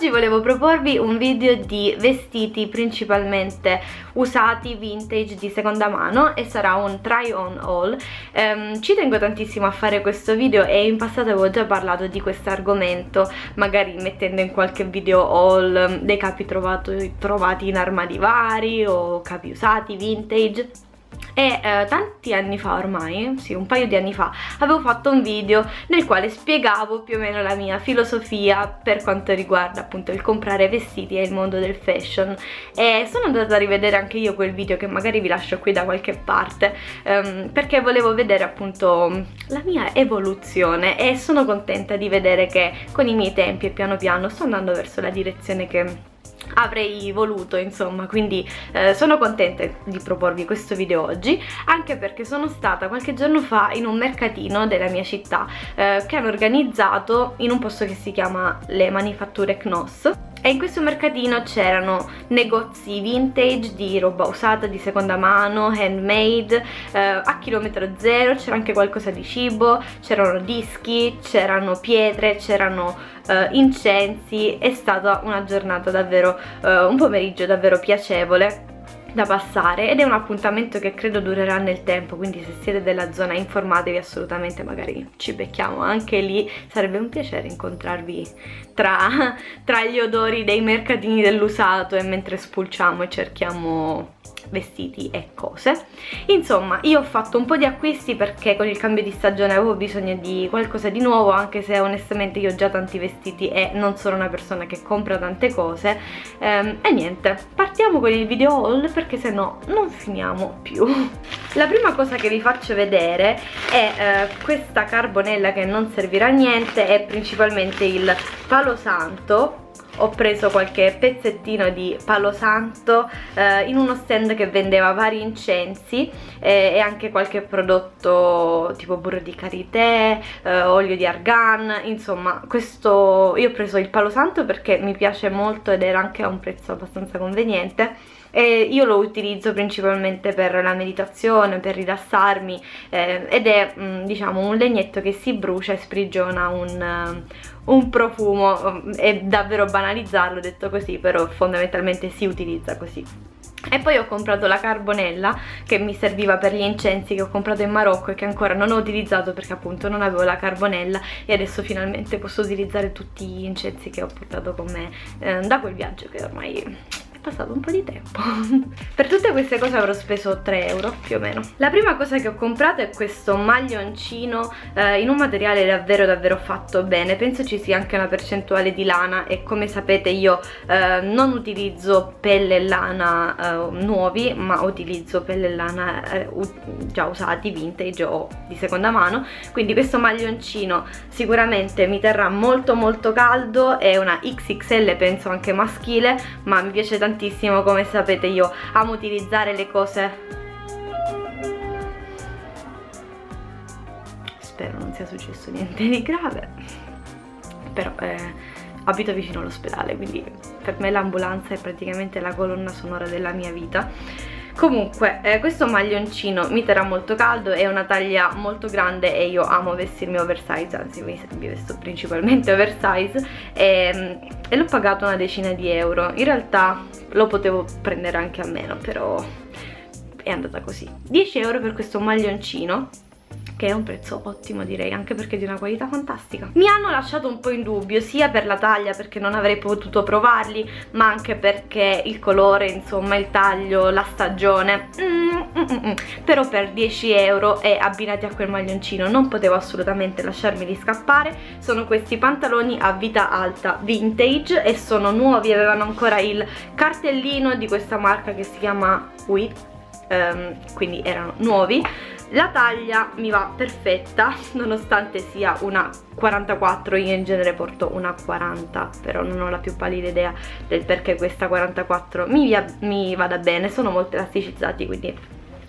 Oggi volevo proporvi un video di vestiti principalmente usati, vintage, di seconda mano e sarà un try on haul. Um, Ci tengo tantissimo a fare questo video e in passato avevo già parlato di questo argomento magari mettendo in qualche video haul dei capi trovato, trovati in armadi vari o capi usati, vintage e eh, tanti anni fa ormai, sì un paio di anni fa, avevo fatto un video nel quale spiegavo più o meno la mia filosofia per quanto riguarda appunto il comprare vestiti e il mondo del fashion. E sono andata a rivedere anche io quel video che magari vi lascio qui da qualche parte um, perché volevo vedere appunto la mia evoluzione e sono contenta di vedere che con i miei tempi e piano piano sto andando verso la direzione che avrei voluto insomma quindi eh, sono contenta di proporvi questo video oggi anche perché sono stata qualche giorno fa in un mercatino della mia città eh, che hanno organizzato in un posto che si chiama Le Manifatture Knos e in questo mercatino c'erano negozi vintage di roba usata, di seconda mano, handmade, eh, a chilometro zero, c'era anche qualcosa di cibo, c'erano dischi, c'erano pietre, c'erano eh, incensi, è stata una giornata davvero, eh, un pomeriggio davvero piacevole da passare ed è un appuntamento che credo durerà nel tempo quindi se siete della zona informatevi assolutamente magari ci becchiamo anche lì. Sarebbe un piacere incontrarvi tra, tra gli odori dei mercatini dell'usato e mentre spulciamo e cerchiamo vestiti e cose. Insomma io ho fatto un po' di acquisti perché con il cambio di stagione avevo bisogno di qualcosa di nuovo anche se onestamente io ho già tanti vestiti e non sono una persona che compra tante cose. Ehm, e niente partiamo con il video haul perché se no non finiamo più. La prima cosa che vi faccio vedere è eh, questa carbonella che non servirà a niente è principalmente il palo santo ho preso qualche pezzettino di palo santo eh, in uno stand che vendeva vari incensi eh, e anche qualche prodotto tipo burro di karité, eh, olio di argan, insomma questo io ho preso il palo santo perché mi piace molto ed era anche a un prezzo abbastanza conveniente e io lo utilizzo principalmente per la meditazione, per rilassarmi eh, ed è mh, mm, diciamo un legnetto che si brucia e sprigiona un, uh, un profumo, è davvero banalizzarlo detto così però fondamentalmente si utilizza così. E poi ho comprato la carbonella che mi serviva per gli incensi che ho comprato in Marocco e che ancora non ho utilizzato perché appunto non avevo la carbonella e adesso finalmente posso utilizzare tutti gli incensi che ho portato con me eh, da quel viaggio che ormai passato un po' di tempo. Per tutte queste cose avrò speso 3 euro più o meno. La prima cosa che ho comprato è questo maglioncino eh, in un materiale davvero davvero fatto bene. Penso ci sia anche una percentuale di lana e come sapete io eh, non utilizzo pelle e lana eh, nuovi ma utilizzo pelle e lana eh, già usati vintage o di seconda mano. Quindi questo maglioncino sicuramente mi terrà molto molto caldo. È una XXL penso anche maschile ma mi piace tantissimo tantissimo come sapete io amo utilizzare le cose. Spero non sia successo niente di grave. Però eh, abito vicino all'ospedale quindi per me l'ambulanza è praticamente la colonna sonora della mia vita comunque eh, questo maglioncino mi terrà molto caldo è una taglia molto grande e io amo vestirmi oversize anzi mi, vesto principalmente oversize e, ehm, e l'ho pagato una decina di euro. In realtà lo potevo prendere anche a meno però è andata così. 10 euro per questo maglioncino che è un prezzo ottimo direi anche perché di una qualità fantastica mi hanno lasciato un po' in dubbio sia per la taglia perché non avrei potuto provarli ma anche perché il colore insomma il taglio la stagione mm, mm, mm, mm. però per 10 euro e abbinati a quel maglioncino non potevo assolutamente lasciarmeli scappare sono questi pantaloni a vita alta vintage e sono nuovi avevano ancora il cartellino di questa marca che si chiama Wit um, quindi erano nuovi. La taglia mi va perfetta nonostante sia una 44 io in genere porto una 40 però non ho la più pallida idea del perché questa 44 mi, mi vada bene sono molto elasticizzati quindi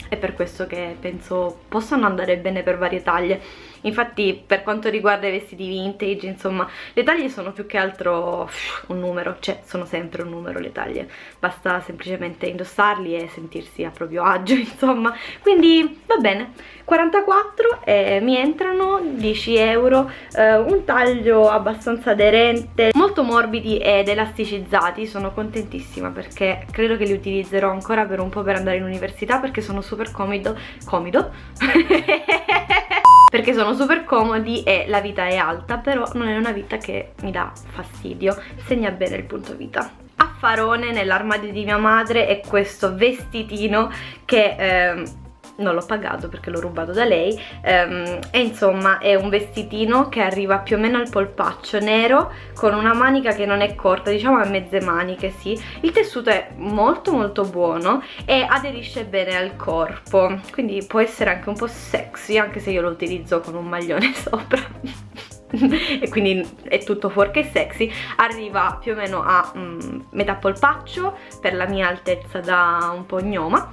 è per questo che penso possano andare bene per varie taglie infatti per quanto riguarda i vestiti vintage insomma le taglie sono più che altro un numero, cioè sono sempre un numero le taglie. Basta semplicemente indossarli e sentirsi a proprio agio insomma. Quindi va bene. 44 e mi entrano 10 euro eh, un taglio abbastanza aderente molto morbidi ed elasticizzati. Sono contentissima perché credo che li utilizzerò ancora per un po' per andare in università perché sono super comodo comodo perché sono super comodi e la vita è alta però non è una vita che mi dà fastidio segna bene il punto vita. Affarone nell'armadio di mia madre è questo vestitino che eh, non l'ho pagato perché l'ho rubato da lei um, e insomma è un vestitino che arriva più o meno al polpaccio nero con una manica che non è corta diciamo a mezze maniche sì. Il tessuto è molto molto buono e aderisce bene al corpo quindi può essere anche un po' sexy anche se io lo utilizzo con un maglione sopra. E quindi è tutto fuorché sexy. Arriva più o meno a mm, metà polpaccio per la mia altezza da un po' gnoma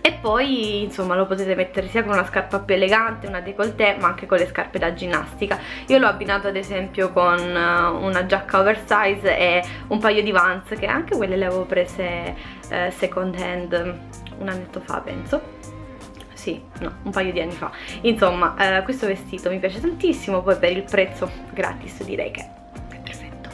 e poi insomma lo potete mettere sia con una scarpa più elegante, una décolleté ma anche con le scarpe da ginnastica. Io l'ho abbinato ad esempio con uh, una giacca oversize e un paio di Vans che anche quelle le avevo prese uh, second hand un annetto fa penso. Sì, no, un paio di anni fa. Insomma uh, questo vestito mi piace tantissimo poi per il prezzo gratis direi che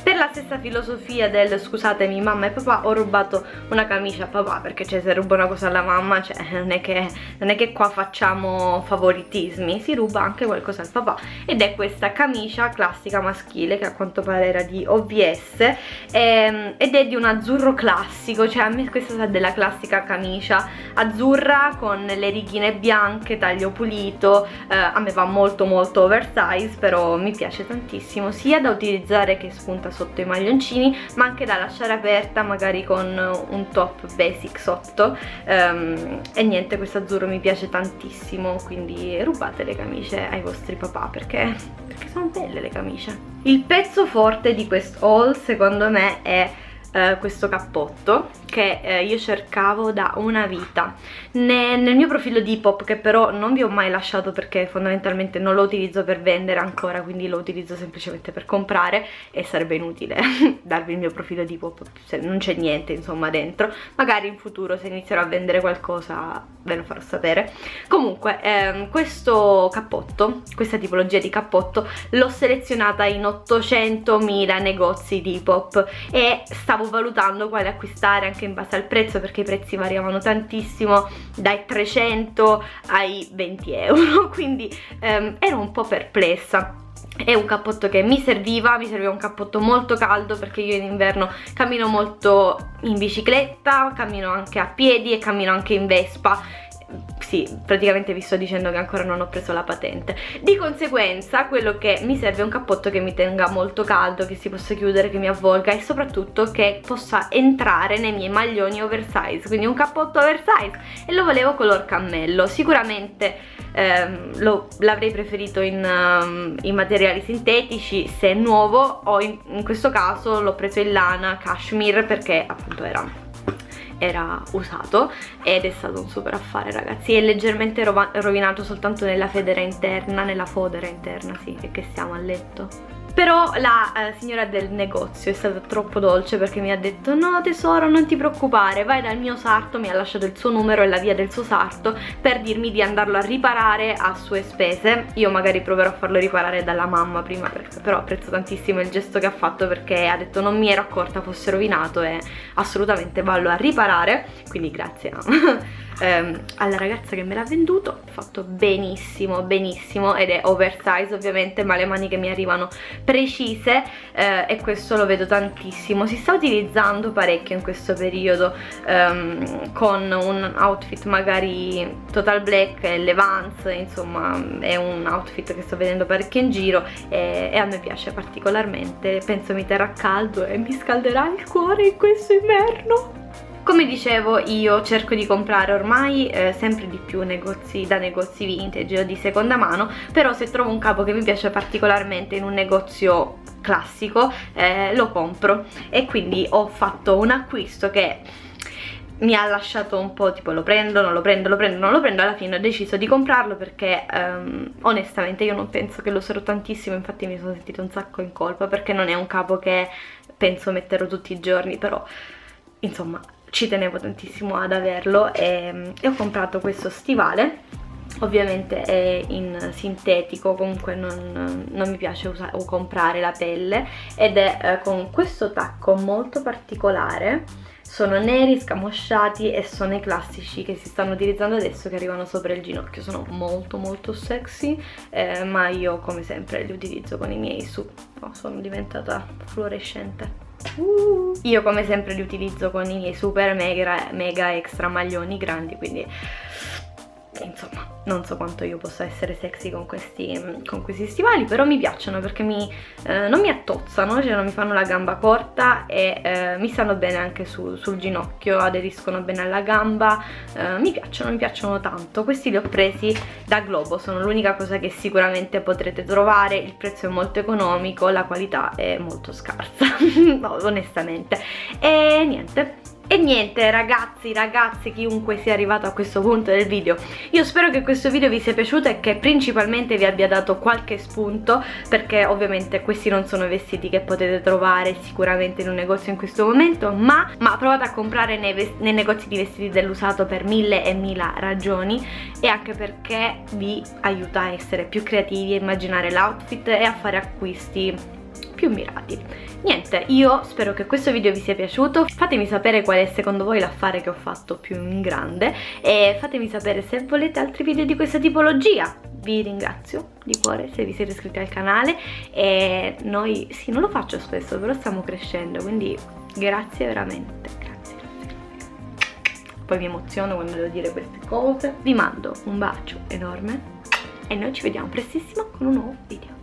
per la stessa filosofia del scusatemi mamma e papà ho rubato una camicia a papà perché cioè se ruba una cosa alla mamma cioè non è che, non è che qua facciamo favoritismi si ruba anche qualcosa al papà. Ed è questa camicia classica maschile che a quanto pare era di OVS ehm, ed è di un azzurro classico cioè a me questa sa della classica camicia azzurra con le righine bianche taglio pulito eh, a me va molto molto oversize però mi piace tantissimo sia da utilizzare che spunta sotto i maglioncini ma anche da lasciare aperta magari con un top basic sotto. Um, e niente questo azzurro mi piace tantissimo quindi rubate le camicie ai vostri papà perché, perché sono belle le camicie. Il pezzo forte di questo haul secondo me è uh, questo cappotto che eh, io cercavo da una vita. Ne, nel mio profilo di Depop che però non vi ho mai lasciato perché fondamentalmente non lo utilizzo per vendere ancora quindi lo utilizzo semplicemente per comprare e sarebbe inutile darvi il mio profilo di Depop se non c'è niente insomma dentro. Magari in futuro se inizierò a vendere qualcosa ve lo farò sapere. Comunque ehm, questo cappotto questa tipologia di cappotto l'ho selezionata in 800.000 negozi di Depop e stavo valutando quale acquistare anche in base al prezzo perché i prezzi variavano tantissimo dai 300 ai 20 euro. Quindi ehm, ero un po' perplessa. È un cappotto che mi serviva, mi serviva un cappotto molto caldo perché io in inverno cammino molto in bicicletta, cammino anche a piedi e cammino anche in Vespa sì, praticamente vi sto dicendo che ancora non ho preso la patente. Di conseguenza quello che mi serve è un cappotto che mi tenga molto caldo che si possa chiudere, che mi avvolga e soprattutto che possa entrare nei miei maglioni oversize. Quindi un cappotto oversize. E lo volevo color cammello. Sicuramente ehm, l'avrei preferito in, um, in, materiali sintetici. Se è nuovo o in, in questo caso l'ho preso in lana cashmere perché appunto era era usato ed è stato un super affare ragazzi. È leggermente rovinato soltanto nella federa interna nella fodera interna sì, che siamo a letto però la eh, signora del negozio è stata troppo dolce perché mi ha detto no tesoro non ti preoccupare vai dal mio sarto mi ha lasciato il suo numero e la via del suo sarto per dirmi di andarlo a riparare a sue spese. Io magari proverò a farlo riparare dalla mamma prima perché, però apprezzo tantissimo il gesto che ha fatto perché ha detto non mi ero accorta fosse rovinato e assolutamente vallo a riparare quindi grazie ehm, alla ragazza che me l'ha venduto fatto benissimo benissimo ed è oversize ovviamente ma le maniche mi arrivano precise eh, e questo lo vedo tantissimo. Si sta utilizzando parecchio in questo periodo ehm, con un outfit magari total black e insomma è un outfit che sto vedendo parecchio in giro e, e a me piace particolarmente. Penso mi terrà caldo e mi scalderà il cuore in questo inverno come dicevo io cerco di comprare ormai eh, sempre di più negozi, da negozi vintage o di seconda mano però se trovo un capo che mi piace particolarmente in un negozio classico eh, lo compro. E quindi ho fatto un acquisto che mi ha lasciato un po' tipo lo prendo, non lo prendo, lo prendo, non lo prendo. Alla fine ho deciso di comprarlo perché um, onestamente io non penso che lo userò tantissimo. Infatti mi sono sentita un sacco in colpa perché non è un capo che penso metterò tutti i giorni però insomma ci tenevo tantissimo ad averlo e, e ho comprato questo stivale. Ovviamente è in sintetico comunque non, non mi piace usare, o comprare la pelle ed è eh, con questo tacco molto particolare. Sono neri, scamosciati e sono i classici che si stanno utilizzando adesso che arrivano sopra il ginocchio. Sono molto molto sexy eh, ma io come sempre li utilizzo con i miei su. Oh, sono diventata fluorescente uh. io come sempre li utilizzo con i miei super mega, mega extra maglioni grandi quindi insomma non so quanto io possa essere sexy con questi, con questi stivali però mi piacciono perché mi, eh, non mi attozzano cioè non mi fanno la gamba corta e eh, mi stanno bene anche su, sul ginocchio aderiscono bene alla gamba eh, mi piacciono, mi piacciono tanto. Questi li ho presi da Globo sono l'unica cosa che sicuramente potrete trovare il prezzo è molto economico la qualità è molto scarsa no, onestamente. E niente e niente ragazzi, ragazze, chiunque sia arrivato a questo punto del video Io spero che questo video vi sia piaciuto e che principalmente vi abbia dato qualche spunto Perché ovviamente questi non sono vestiti che potete trovare sicuramente in un negozio in questo momento Ma, ma provate a comprare nei, nei negozi di vestiti dell'usato per mille e mila ragioni E anche perché vi aiuta a essere più creativi, a immaginare l'outfit e a fare acquisti più mirati niente io spero che questo video vi sia piaciuto. Fatemi sapere qual è secondo voi l'affare che ho fatto più in grande e fatemi sapere se volete altri video di questa tipologia. Vi ringrazio di cuore se vi siete iscritti al canale e noi, sì non lo faccio spesso però stiamo crescendo quindi grazie veramente grazie, grazie, poi mi emoziono quando devo dire queste cose. Vi mando un bacio enorme e noi ci vediamo prestissimo con un nuovo video